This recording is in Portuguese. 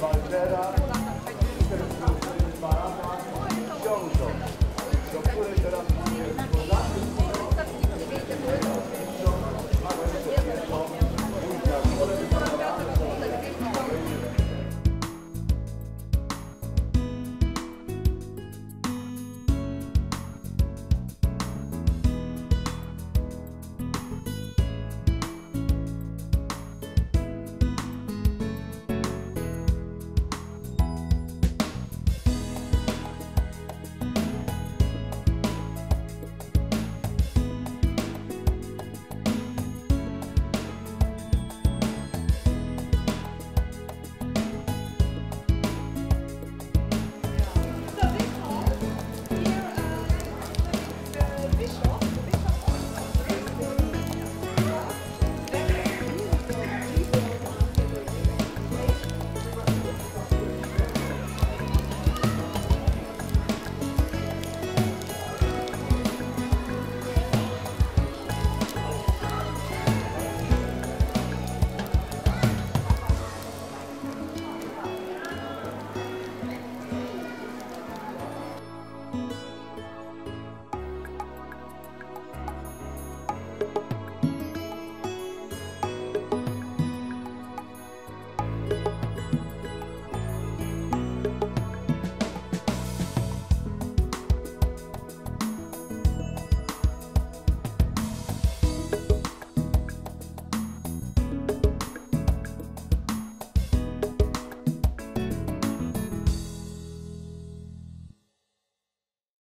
Valtera.